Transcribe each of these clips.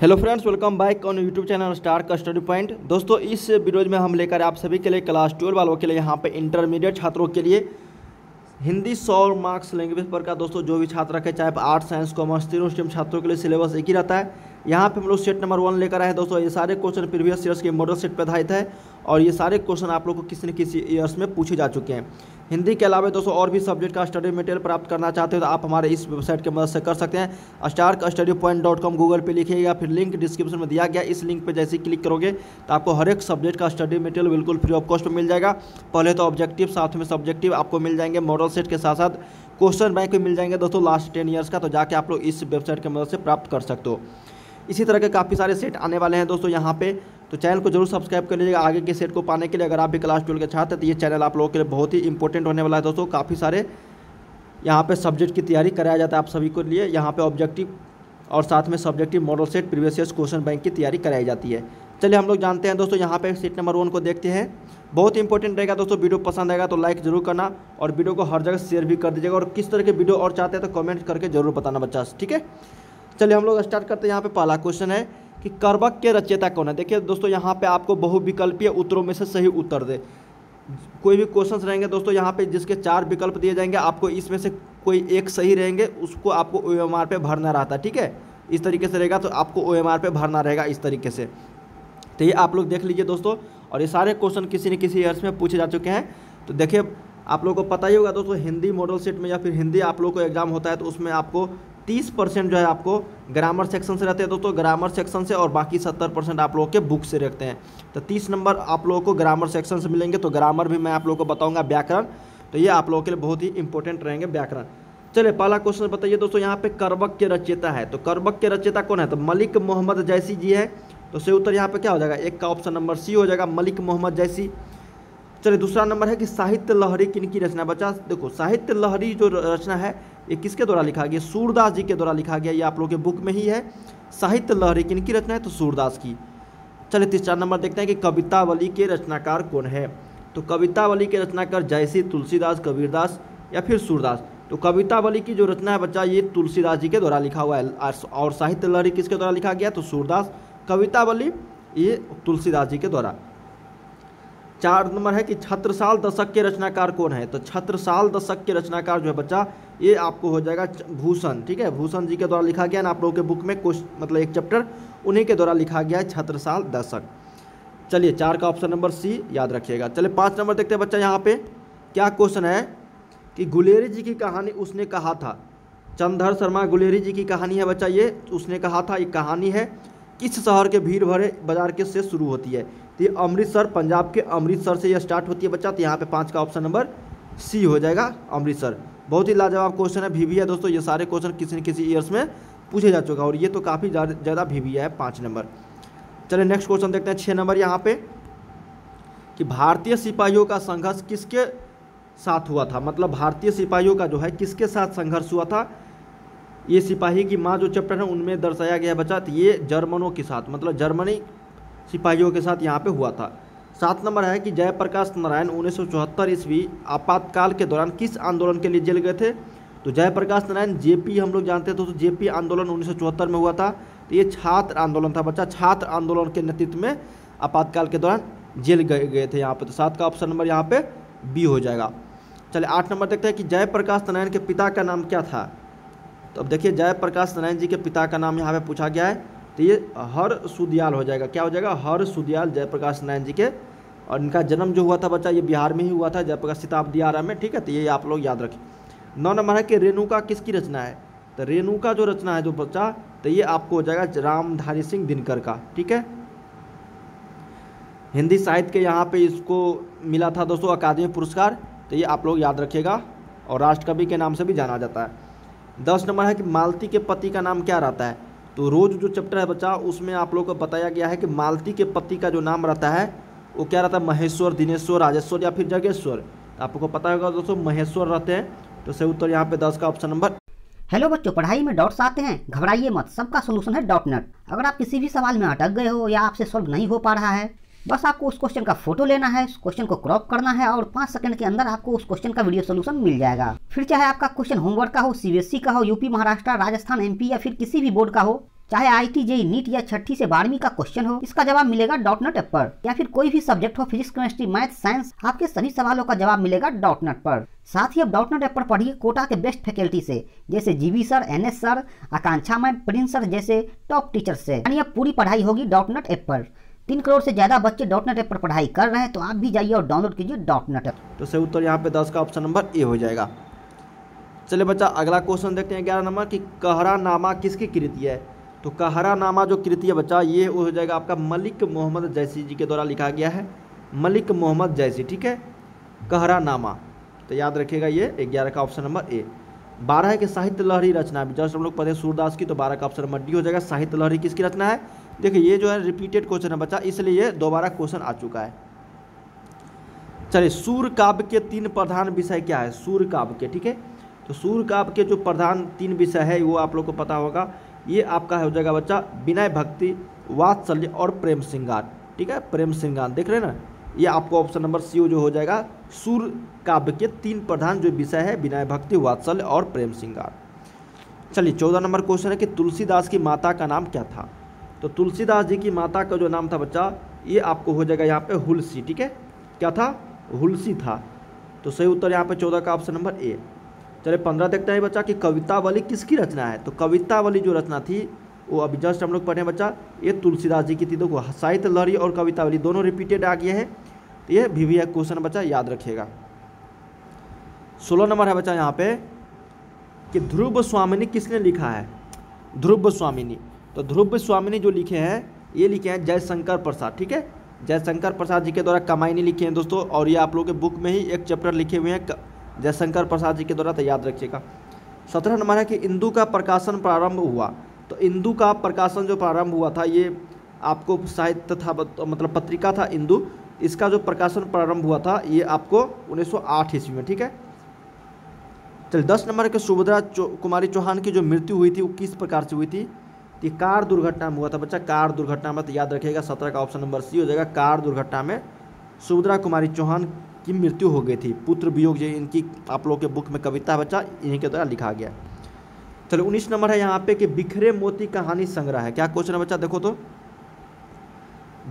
Hello friends, welcome back on YouTube channel star का study point. दोस्तों, इस video में हम लेकर आप सभी के लिए क्लास ट्वेल्व वालों के लिए यहाँ पे इंटरमीडिएट छात्रों के लिए हिंदी सौ मार्क्स लैंग्वेज पर का दोस्तों, जो भी छात्र रखे, चाहे आर्ट्स साइंस कॉमर्स तीनों स्ट्रीम छात्रों के लिए सिलेबस एक ही रहता है। यहाँ पे हम लोग सेट नंबर वन लेकर आए हैं दोस्तों। ये सारे क्वेश्चन प्रीवियस ईयर्स के मॉडल सेट पर आधारित है और ये सारे क्वेश्चन आप लोग को किसी न किसी ईयर्स में पूछे जा चुके हैं। हिंदी के अलावा दोस्तों और भी सब्जेक्ट का स्टडी मटेरियल प्राप्त करना चाहते हो तो आप हमारे इस वेबसाइट की मदद से कर सकते हैं। Star study point dot com Google पे लिखिएगा फिर लिंक डिस्क्रिप्शन में दिया गया इस लिंक पर जैसे ही क्लिक करोगे तो आपको हर एक सब्जेक्ट का स्टडी मटेरियल बिल्कुल फ्री ऑफ़ कॉस्ट में मिल जाएगा। पहले तो ऑब्जेक्टिव साथ में सब्जेक्टिव आपको मिल जाएँगे मॉडल सेट के साथ साथ क्वेश्चन बैंक भी मिल जाएँगे दोस्तों लास्ट टेन ईयर्स का तो जाके आप लोग इस वेबसाइट की मदद से प्राप्त कर सकते हो। इसी तरह के काफ़ी सारे सेट आने वाले हैं दोस्तों यहाँ पे। तो चैनल को ज़रूर सब्सक्राइब कर लीजिएगा आगे के सेट को पाने के लिए। अगर आप भी क्लास ट्वेल्व के छात्र हैं तो ये चैनल आप लोगों के लिए बहुत ही इंपॉर्टेंट होने वाला है दोस्तों। काफ़ी सारे यहाँ पर सब्जेक्ट की तैयारी कराया जाता है आप सभी को लिए। यहाँ पर ऑब्जेक्टिव और साथ में subjective model set previous question bank की तैयारी कराई जाती है। चलिए हम लोग जानते हैं दोस्तों यहाँ पे सीट नंबर वन को देखते हैं। बहुत इंपॉर्टेंट रहेगा दोस्तों, वीडियो पसंद आएगा तो लाइक ज़रूर करना और वीडियो को हर जगह शेयर भी कर दीजिएगा। और किस तरह के वीडियो और चाहते हैं तो कमेंट करके ज़रूर बताना बच्चा। ठीक है? चलिए हम लोग स्टार्ट करते हैं। यहाँ पे पहला क्वेश्चन है कि कर्बक के रचयिता कौन है? देखिए दोस्तों, यहाँ पे आपको बहुविकल्पीय उत्तरों में से सही उत्तर दे। कोई भी क्वेश्चंस रहेंगे दोस्तों, यहाँ पे जिसके चार विकल्प दिए जाएँगे, आपको इसमें से कोई एक सही रहेंगे, उसको आपको ओ एम आर पे भरना रहता है, ठीक है? इस तरीके से रहेगा तो आपको ओ एम आर पे भरना रहेगा इस तरीके से। तो ये आप लोग देख लीजिए दोस्तों, और ये सारे क्वेश्चन किसी न किसी ईयर्स में पूछे जा चुके हैं। तो देखिए, आप लोगों को पता ही होगा दोस्तों, हिंदी मॉडल सेट में या फिर हिंदी आप लोग को एग्ज़ाम होता है तो उसमें आपको तीस परसेंट जो है आपको ग्रामर सेक्शन से रहते हैं दोस्तों ग्रामर सेक्शन से और बाकी सत्तर परसेंट आप लोगों के बुक से रखते हैं। तो तीस नंबर आप लोगों को ग्रामर सेक्शन से मिलेंगे तो ग्रामर भी मैं आप लोगों को बताऊँगा व्याकरण। तो ये आप लोगों के लिए बहुत ही इंपॉर्टेंट रहेंगे व्याकरण। चलिए, पहला क्वेश्चन बताइए दोस्तों, यहाँ पे करबक के रचयिता है। तो करबक के रचयिता कौन है? तो मलिक मोहम्मद जैसी जी है। तो सही उत्तर यहाँ पे क्या हो जाएगा? एक का ऑप्शन नंबर सी हो जाएगा, मलिक मोहम्मद जैसी। चलिए, दूसरा नंबर है कि साहित्य लहरी किन की रचना बच्चा, देखो, साहित्य लहरी जो रचना है, ये किसके द्वारा लिखा गया? सूरदास जी के द्वारा लिखा गया, ये आप लोग के बुक में ही है। साहित्य लहरी किन की रचना है? तो सूरदास की। चलिए, तीसरा नंबर देखते हैं कि कवितावली के रचनाकार कौन है? तो कवितावली के रचनाकार जैसी तुलसीदास, कबीरदास या फिर सूरदास? तो कवितावली की जो रचना है, बच्चा, ये तुलसीदास जी के द्वारा लिखा हुआ है। और साहित्य लहरी किसके द्वारा लिखा गया? तो सूरदास। कवितावली, ये तुलसीदास जी के द्वारा। चार नंबर है कि छत्रसाल दशक के रचनाकार कौन है? तो छत्रसाल दशक के रचनाकार जो है बच्चा, ये आपको हो जाएगा भूषण, ठीक है? भूषण जी के द्वारा लिखा गया, ना आप लोगों के बुक में कुछ मतलब एक चैप्टर, उन्हीं के द्वारा लिखा गया है छत्रसाल दशक। चलिए, चार का ऑप्शन नंबर सी याद रखिएगा। चलिए, पाँच नंबर देखते हैं बच्चा यहाँ पे। क्या क्वेश्चन है कि गुलेरी जी की कहानी उसने कहा था? चंदर शर्मा गुलेरी जी की कहानी है बच्चा ये, उसने कहा था, ये कहानी है, किस शहर के भीड़ भरे बाज़ार के से शुरू होती है? तो ये अमृतसर, पंजाब के अमृतसर से ये स्टार्ट होती है बच्चा। तो यहाँ पे पाँच का ऑप्शन नंबर सी हो जाएगा अमृतसर। बहुत ही लाजवाब क्वेश्चन है भी है दोस्तों, ये सारे क्वेश्चन किसी न किसी ईयर्स में पूछे जा चुका और ये तो काफ़ी ज़्यादा भी है, पाँच नंबर चलिए नेक्स्ट क्वेश्चन देखते हैं छः नंबर यहाँ पे कि भारतीय सिपाहियों का संघर्ष किसके साथ हुआ था? मतलब भारतीय सिपाहियों का जो है, किसके साथ संघर्ष हुआ था? ये सिपाही की माँ जो चैप्टर है, उनमें दर्शाया गया बच्चा तो ये जर्मनों के साथ मतलब जर्मनी सिपाहियों के साथ यहाँ पे हुआ था। सात नंबर है कि जयप्रकाश नारायण उन्नीस सौ चौहत्तर ईस्वी आपातकाल के दौरान किस आंदोलन के लिए जेल गए थे? तो जयप्रकाश नारायण, जेपी हम लोग जानते थे तो जेपी आंदोलन उन्नीस सौ चौहत्तर में हुआ था। तो ये छात्र आंदोलन था बच्चा, छात्र आंदोलन के नेतृत्व में आपातकाल के दौरान जेल गए गए थे यहाँ पर तो सात का ऑप्शन नंबर यहाँ पे बी हो जाएगा। चलिए आठ नंबर देखते हैं कि जयप्रकाश नारायण के पिता का नाम क्या था? तो अब देखिए, जयप्रकाश नारायण जी के पिता का नाम यहाँ पे पूछा गया है। तो ये हर सुदयाल हो जाएगा। क्या हो जाएगा? हर सुदयाल जयप्रकाश नारायण जी के और इनका जन्म जो हुआ था बच्चा, ये बिहार में ही हुआ था, जयप्रकाश शताब्दी आरा में, ठीक है? तो ये आप लोग याद रखें। नौ नंबर है कि रेणुका किसकी रचना है? तो रेणुका जो रचना है जो बच्चा तो ये आपको हो जाएगा रामधारी सिंह दिनकर का, ठीक है? हिंदी साहित्य के यहाँ पे इसको मिला था दोस्तों, अकादमी पुरस्कार तो ये आप लोग याद रखिएगा और राष्ट्रकवि के नाम से भी जाना जाता है। दस नंबर है कि मालती के पति का नाम क्या रहता है? तो रोज जो चैप्टर है बच्चा, उसमें आप लोगों को बताया गया है कि मालती के पति का जो नाम रहता है, वो क्या रहता है? महेश्वर, दिनेश्वर, राजेश्वर या फिर जगेश्वर। आपको पता होगा दोस्तों, महेश्वर रहते हैं। तो सही उत्तर यहाँ पे दस का ऑप्शन नंबर हेलो बच्चों, पढ़ाई में डॉट्स आते हैं। घबराइए मत, सबका सोल्यूशन है डॉट नेट। अगर आप किसी भी सवाल में अटक गए हो या आपसे सॉल्व नहीं हो पा रहा है बस आपको उस क्वेश्चन का फ़ोटो लेना है, उस क्वेश्चन को क्रॉप करना है और पाँच सेकंड के अंदर आपको उस क्वेश्चन का वीडियो सोल्यूशन मिल जाएगा। फिर चाहे आपका क्वेश्चन होमवर्क का हो सीबीएसई का हो यूपी महाराष्ट्र राजस्थान एमपी या फिर किसी भी बोर्ड का हो, चाहे आई टी जेई नीट या छठी से बारहवीं का क्वेश्चन हो, इसका जवाब मिलेगा डॉट नेट ऐप पर। या फिर कोई भी सब्जेक्ट हो फिजिक्स केमिस्ट्री मैथ साइंस आपके सभी सवालों का जवाब मिलेगा डॉट नेट पर। साथ ही अब डॉट नेट ऐप पर पढ़िए कोटा के बेस्ट फैकल्टी से, जैसे GV sir N S sir Akanksha ma'am, prince sir जैसे टॉप टीचर से। यानी अब पूरी पढ़ाई होगी डॉट नेट ऐप पर। तीन करोड़ से ज़्यादा बच्चे डॉट नेट ऐप पर पढ़ाई कर रहे हैं तो आप भी जाइए और डाउनलोड कीजिए डॉट नेट ऐप। तो सही उत्तर यहाँ पे दस का ऑप्शन नंबर ए हो जाएगा। चलिए बच्चा, अगला क्वेश्चन देखते हैं ग्यारह नंबर कि कहरा नामा किसकी कृति है? तो कहरा नामा जो कृति है बच्चा, ये हो जाएगा आपका मलिक मोहम्मद जैसी जी के द्वारा लिखा गया है। मलिक मोहम्मद जैसी, ठीक है? कहरा नामा। तो याद रखिएगा ये ग्यारह का ऑप्शन नंबर ए। बारह कि साहित्य लहरी रचना भी जस्ट हम लोग पढ़े सूरदास की तो बारह का ऑप्शन नंबर डी हो जाएगा। साहित्य लहरी किसकी रचना है? देखिए, ये जो है रिपीटेड क्वेश्चन है बच्चा, इसलिए ये दोबारा क्वेश्चन आ चुका है। चलिए सूर्य काव्य के तीन प्रधान विषय क्या है? सूर्य काव्य के, ठीक है? तो सूर्य काव्य के जो प्रधान तीन विषय है, वो आप लोग को पता होगा। ये आपका हो जाएगा बच्चा, विनय भक्ति, वात्सल्य और प्रेम श्रृंगार, ठीक है? प्रेम श्रृंगार, देख रहे हैं ना? ये आपको ऑप्शन नंबर सी जो हो जाएगा सूर्य काव्य के तीन प्रधान जो विषय है, विनय भक्ति, वात्सल्य और प्रेम श्रृंगार। चलिए, चौदह नंबर क्वेश्चन है कि तुलसीदास की माता का नाम क्या था? तो तुलसीदास जी की माता का जो नाम था बच्चा, ये आपको हो जाएगा यहाँ पे हुलसी, ठीक है? क्या था? हुलसी था। तो सही उत्तर यहाँ पे चौदह का ऑप्शन नंबर ए चले पंद्रह देखते हैं बच्चा कि कवितावली किसकी रचना है? तो कवितावली जो रचना थी, वो अभी जस्ट हम लोग पढ़े बच्चा, ये तुलसीदास जी की थी। देखो, साहित्य, लहरी और कवितावली दोनों रिपीटेड आ गया है। तो ये भी भी क्वेश्चन बच्चा याद रखिएगा। सोलह नंबर है बच्चा यहाँ पे कि ध्रुव स्वामिनी किसने लिखा है? ध्रुव स्वामिनी। तो ध्रुव स्वामिनी जो लिखे हैं, ये लिखे हैं जयशंकर प्रसाद, ठीक है? जयशंकर प्रसाद जी के द्वारा कमाईनी लिखे हैं दोस्तों, और ये आप लोगों के बुक में ही एक चैप्टर लिखे हुए हैं जयशंकर प्रसाद जी के द्वारा तो याद रखिएगा। सत्रह नंबर है कि इंदू का प्रकाशन प्रारंभ हुआ। तो इंदू का प्रकाशन जो प्रारंभ हुआ था, ये आपको साहित्य था मतलब पत्रिका था इंदू, इसका जो प्रकाशन प्रारंभ हुआ था, ये आपको 1908 ईस्वी में, ठीक है? चलिए, दस नंबर के सुभद्रा कुमारी चौहान की जो मृत्यु हुई थी, वो किस प्रकार से हुई थी? तो कार दुर्घटना में हुआ था, बच्चा, कार दुर्घटना में तो याद रखिएगा, सत्रह का ऑप्शन नंबर सी हो जाएगा, कार दुर्घटना में सुभद्रा कुमारी चौहान की मृत्यु हो गई थी। पुत्र वियोग जो इनकी, आप लोग के बुक में कविता बच्चा, इन्हीं के द्वारा लिखा गया। चलो, उन्नीस नंबर है यहाँ पे कि बिखरे मोती कहानी संग्रह है। क्या क्वेश्चन है बच्चा, देखो तो।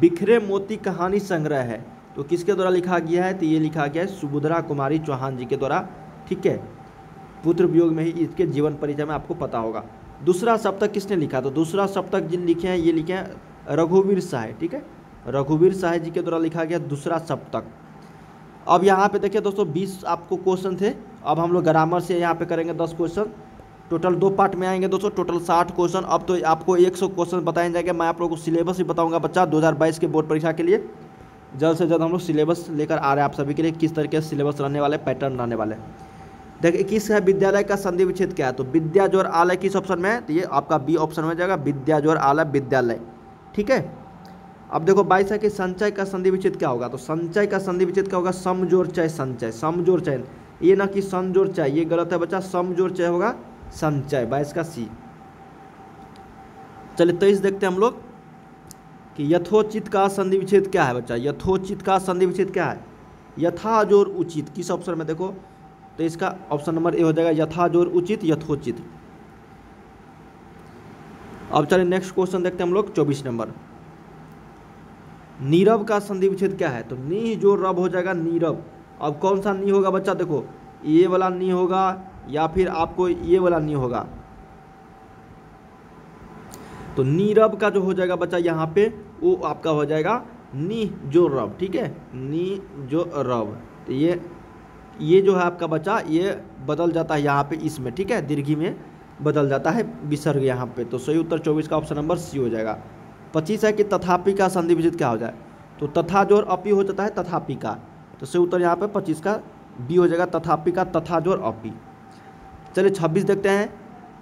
बिखरे मोती कहानी संग्रह है। तो किसके द्वारा लिखा गया है? तो ये लिखा गया है सुभद्रा कुमारी चौहान जी के द्वारा, ठीक है? पुत्र वियोग में ही इसके जीवन परिचय में आपको पता होगा। दूसरा सप्तक किसने लिखा? तो दूसरा सप्तक जिन लिखे हैं, ये लिखे हैं रघुवीर शाह ठीक है? रघुवीर शाह जी के द्वारा लिखा गया दूसरा सप्तक। अब यहाँ पे देखिए दोस्तों, बीस आपको क्वेश्चन थे। अब हम लोग ग्रामर से यहाँ पे करेंगे दस क्वेश्चन टोटल दो पार्ट में आएँगे दोस्तों टोटल साठ क्वेश्चन अब तो आपको एक सौ क्वेश्चन बताए जाएँगे। मैं आप लोगों को सिलेबस भी बताऊँगा बच्चा 2022 के बोर्ड परीक्षा के लिए। जल्द से जल्द हम लोग सिलेबस लेकर आ रहे हैं आप सभी के लिए, किस तरीके से सिलेबस रहने वाले पैटर्न रहने वाले। देखिए किस है, विद्यालय का संधि विच्छेद क्या है? तो विद्या ज़ोर आलय किस ऑप्शन में है? तो ये आपका बी ऑप्शन में जाएगा, विद्या ज़ोर आलय, विद्यालय। ठीक है? अब देखो, बाईस है कि संचय का संधि विच्छेद क्या होगा? तो संचय का संधि विच्छेद क्या होगा? समजोर चय, संचय, समजोर चय ये ना कि समजोर चय, ये गलत है बच्चा, समजोर चय होगा, संचय, बाईस का सी चलिए, तेईस देखते हैं हम लोग कि यथोचित का संधि विच्छेद क्या है बच्चा? यथोचित का संधि विच्छेद क्या है? यथा ज़ोर उचित, किस ऑप्शन में? देखो तो इसका ऑप्शन नंबर ए हो जाएगा यथा, ज़ोर, उचित, यथोचित। अब चलिए नेक्स्ट क्वेश्चन देखते हैं हम लोग, चौबीस नंबर। नीरव का संधि विच्छेद क्या है? तो नी जो रब हो जाएगा नीरव। अब कौन सा नी होगा बच्चा? देखो ये वाला नी होगा या फिर आपको ये वाला नी होगा। तो नीरव का जो हो जाएगा बच्चा यहाँ पे, वो आपका हो जाएगा नी जो रब। ठीक है? नी, जो, रब। तो ये ये जो है आपका बच्चा ये बदल जाता है यहाँ पे इसमें, ठीक है? दीर्घी में बदल जाता है, विसर्ग यहाँ पे। तो सही उत्तर चौबीस का ऑप्शन नंबर सी हो जाएगा। पच्चीस है कि तथापि का संधि विजित क्या हो जाए? तो तथा ज़ोर अपी हो जाता है तथापि का। तो सही उत्तर यहाँ पे पच्चीस का बी हो जाएगा, तथापि का तथा ज़ोर अपी चलिए छब्बीस देखते हैं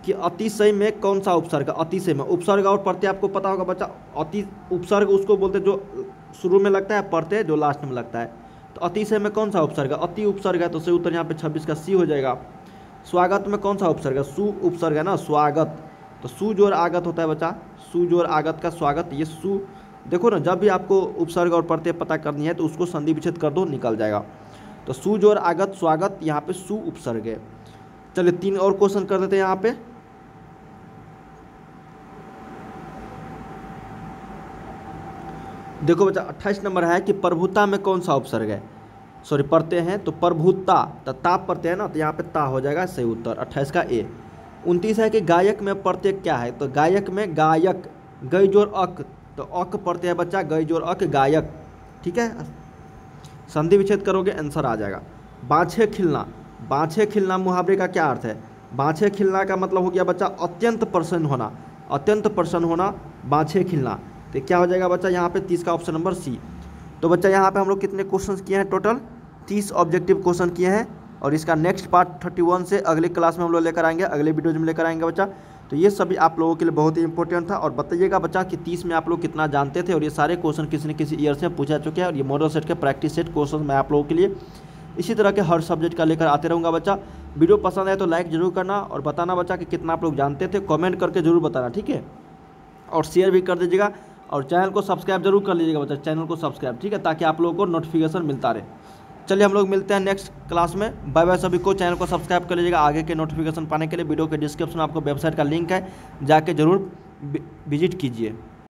कि अतिशय में कौन सा उपसर्ग, अतिशय में। उपसर्ग और प्रत्यय आपको पता होगा बच्चा, अति, उपसर्ग उसको बोलते हैं जो शुरू में लगता है प्रत्यय जो लास्ट में लगता है। तो अतिशय में कौन सा उपसर्ग अति उपसर्ग है तो सही उत्तर यहाँ पे छब्बीस का सी हो जाएगा। स्वागत में कौन सा उपसर्ग है? सु उपसर्ग है ना? स्वागत। तो सु ज़ोर आगत होता है बच्चा, सु ज़ोर आगत का स्वागत, ये सु। देखो ना, जब भी आपको उपसर्ग और प्रत्यय पता करनी है तो उसको संधि विच्छेद कर दो, निकल जाएगा। तो सु ज़ोर आगत, स्वागत, यहाँ पे सु उपसर्ग है। चलिए तीन और क्वेश्चन कर देते हैं यहाँ पे। देखो बच्चा, अट्ठाईस नंबर है कि प्रभुता में कौन सा उपसर्ग है? सॉरी पढ़ते हैं तो प्रभुता तो ताप पढ़ते हैं ना तो यहाँ पे ता हो जाएगा, सही उत्तर, अट्ठाईस का ए। उनतीस है कि गायक में प्रत्येक क्या है? तो गायक में गायक गई ज़ोर, अक। तो अक पढ़ते हैं बच्चा गई ज़ोर, अक, गायक। ठीक है? संधि विच्छेद करोगे, आंसर आ जाएगा। बाछे खिलना बाछे खिलना मुहावरे का क्या अर्थ है? बाछे खिलना का मतलब हो गया बच्चा, अत्यंत प्रसन्न होना। अत्यंत प्रसन्न होना, बाछे खिलना। तो क्या हो जाएगा बच्चा? यहाँ पे तीस का ऑप्शन नंबर सी तो बच्चा, यहाँ पे हम लोग कितने क्वेश्चन किए हैं टोटल तीस ऑब्जेक्टिव क्वेश्चन किए हैं और इसका नेक्स्ट पार्ट थर्टी वन से अगले क्लास में हम लोग लेकर आएँगे, अगले वीडियोज़ में लेकर आएँगे बच्चा। तो ये सभी आप लोगों के लिए बहुत ही इंपॉर्टेंट था और बताइएगा बच्चा कि तीस में आप लोग कितना जानते थे और ये सारे क्वेश्चन किसी न किसी ईयर से पूछा चुके हैं और ये मॉडल सेट के प्रैक्टिस सेट क्वेश्चन मैं आप लोगों के लिए इसी तरह के हर सब्जेक्ट का लेकर आते रहूँगा बच्चा। वीडियो पसंद आए तो लाइक ज़रूर करना और बताना बच्चा कि कितना आप लोग जानते थे। कमेंट करके ज़रूर बताना, ठीक है? और शेयर भी कर दीजिएगा। और चैनल को सब्सक्राइब ज़रूर कर लीजिएगा बच्चा, चैनल को सब्सक्राइब, ठीक है, ताकि आप लोगों को नोटिफिकेशन मिलता रहे। चलिए हम लोग मिलते हैं नेक्स्ट क्लास में। बाय बाय सभी को, चैनल को सब्सक्राइब कर लीजिएगा। आगे के नोटिफिकेशन पाने के लिए वीडियो के डिस्क्रिप्शन में आपको वेबसाइट का लिंक है, जाके ज़रूर विज़िट कीजिए।